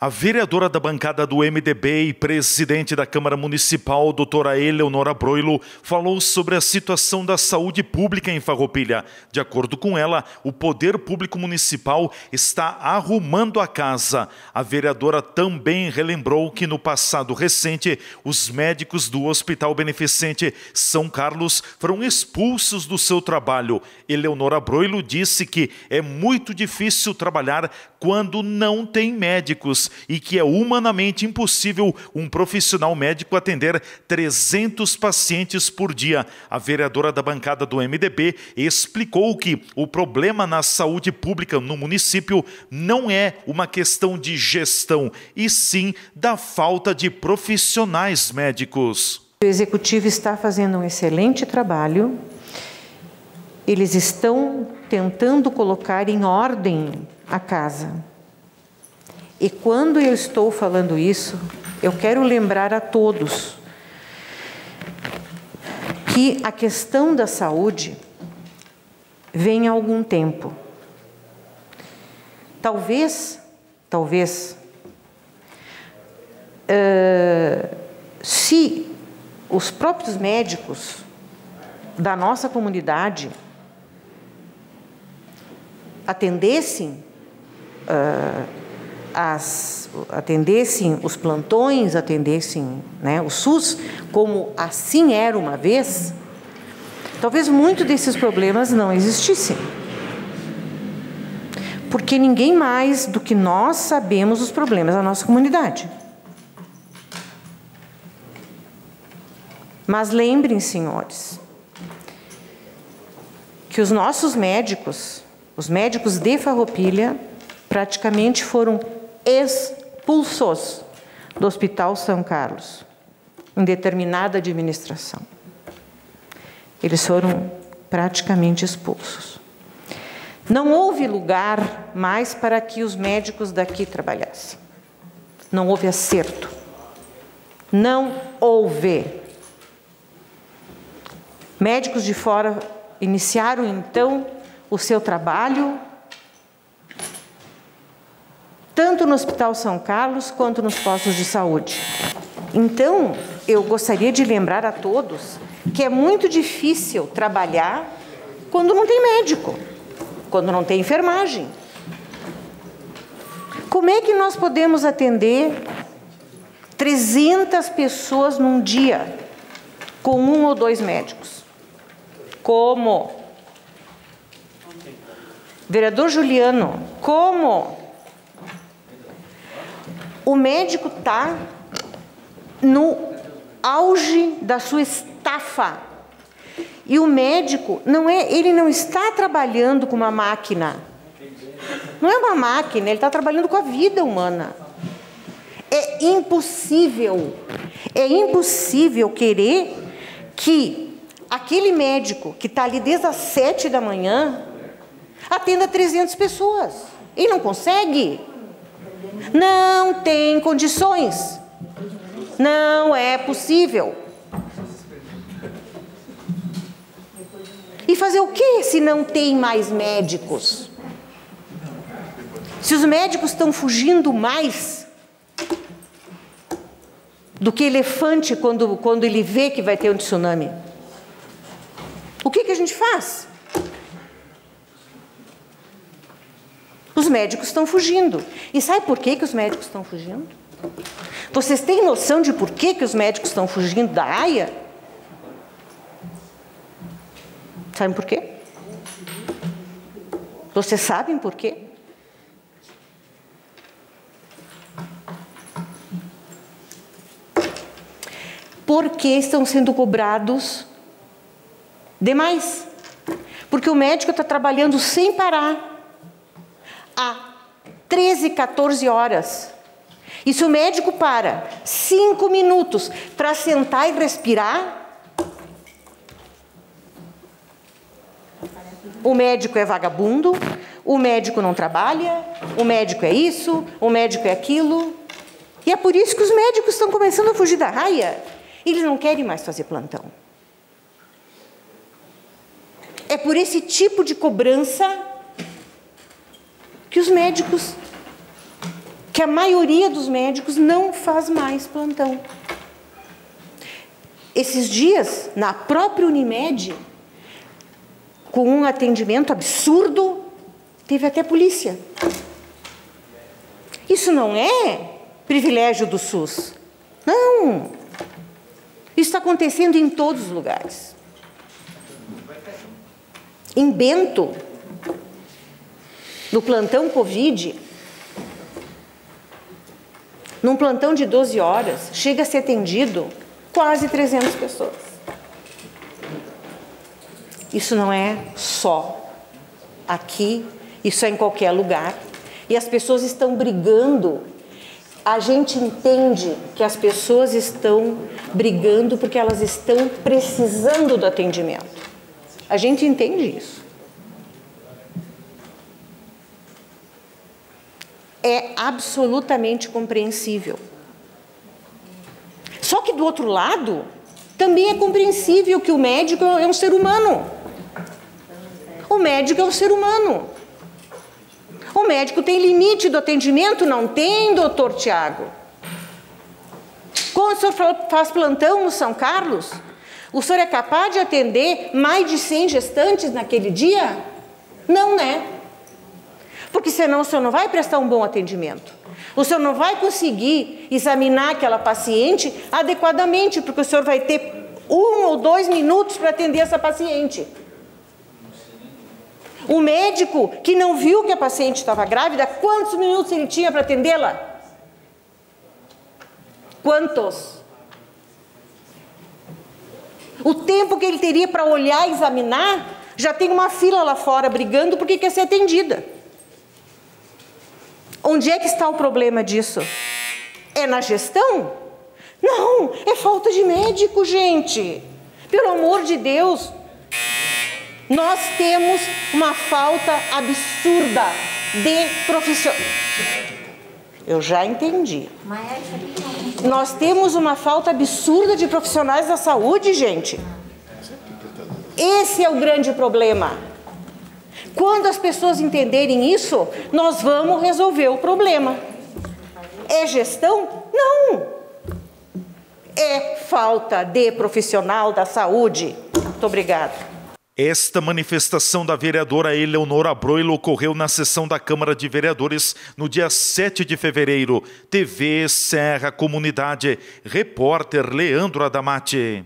A vereadora da bancada do MDB e presidente da Câmara Municipal, doutora Eleonora Broilo, falou sobre a situação da saúde pública em Farroupilha. De acordo com ela, o poder público municipal está arrumando a casa. A vereadora também relembrou que no passado recente, os médicos do Hospital Beneficente São Carlos foram expulsos do seu trabalho. Eleonora Broilo disse que é muito difícil trabalhar quando não tem médicos e que é humanamente impossível um profissional médico atender 300 pacientes por dia. A vereadora da bancada do MDB explicou que o problema na saúde pública no município não é uma questão de gestão, e sim da falta de profissionais médicos. O executivo está fazendo um excelente trabalho. Eles estão tentando colocar em ordem a casa. E quando eu estou falando isso, eu quero lembrar a todos que a questão da saúde vem há algum tempo. Talvez, talvez, se os próprios médicos da nossa comunidade atendessem as, atendessem os plantões, atendessem né, o SUS, como assim era uma vez, talvez muito desses problemas não existissem. Porque ninguém mais do que nós sabemos os problemas da nossa comunidade. Mas lembrem, senhores, que os nossos médicos, os médicos de Farroupilha, praticamente foram expulsos do Hospital São Carlos, em determinada administração. Eles foram praticamente expulsos. Não houve lugar mais para que os médicos daqui trabalhassem. Não houve acerto. Não houve. Médicos de fora iniciaram então o seu trabalho tanto no Hospital São Carlos quanto nos postos de saúde. Então, eu gostaria de lembrar a todos que é muito difícil trabalhar quando não tem médico, quando não tem enfermagem. Como é que nós podemos atender 300 pessoas num dia com um ou dois médicos? Como? Vereador Juliano, como? O médico está no auge da sua estafa. E o médico não é, ele não está trabalhando com uma máquina. Não é uma máquina, ele está trabalhando com a vida humana. É impossível, é impossível querer que aquele médico que está ali desde as sete da manhã atenda 300 pessoas. Ele não consegue. Não tem condições. Não é possível. E fazer o que se não tem mais médicos? Se os médicos estão fugindo mais do que elefante quando, quando ele vê que vai ter um tsunami, o que, que a gente faz? Os médicos estão fugindo. E sabe por que, que os médicos estão fugindo? Vocês têm noção de por que, que os médicos estão fugindo da AIA? Sabem por quê? Vocês sabem por quê? Porque estão sendo cobrados demais. Porque o médico está trabalhando sem parar a 13, 14 horas. E se o médico para cinco minutos para sentar e respirar, o médico é vagabundo, o médico não trabalha, o médico é isso, o médico é aquilo. E é por isso que os médicos estão começando a fugir da raia. Eles não querem mais fazer plantão. É por esse tipo de cobrança que os médicos que a maioria dos médicos não faz mais plantão. Esses dias, na própria Unimed, com um atendimento absurdo, teve até polícia. Isso não é privilégio do SUS. Não. Isso está acontecendo em todos os lugares. Em Bento, no plantão Covid, num plantão de 12 horas, chega a ser atendido quase 300 pessoas. Isso não é só aqui, isso é em qualquer lugar. E as pessoas estão brigando. A gente entende que as pessoas estão brigando porque elas estão precisando do atendimento. A gente entende isso. É absolutamente compreensível. Só que do outro lado, também é compreensível que o médico é um ser humano. O médico é um ser humano. O médico tem limite do atendimento? Não tem, doutor Tiago. Quando o senhor faz plantão no São Carlos, o senhor é capaz de atender mais de 100 gestantes naquele dia? Não, né? Senão o senhor não vai prestar um bom atendimento. O senhor não vai conseguir examinar aquela paciente adequadamente, porque o senhor vai ter um ou dois minutos para atender essa paciente. O médico que não viu que a paciente estava grávida, quantos minutos ele tinha para atendê-la? Quantos? O tempo que ele teria para olhar e examinar, já tem uma fila lá fora brigando porque quer ser atendida. Onde é que está o problema disso? É na gestão? Não, é falta de médico, gente. Pelo amor de Deus, nós temos uma falta absurda de profissionais. Eu já entendi. Nós temos uma falta absurda de profissionais da saúde, gente. Esse é o grande problema. Quando as pessoas entenderem isso, nós vamos resolver o problema. É gestão? Não. É falta de profissional da saúde. Muito obrigada. Esta manifestação da vereadora Eleonora Broilo ocorreu na sessão da Câmara de Vereadores no dia 7 de fevereiro. TV Serra Comunidade. Repórter Leandro Adamati.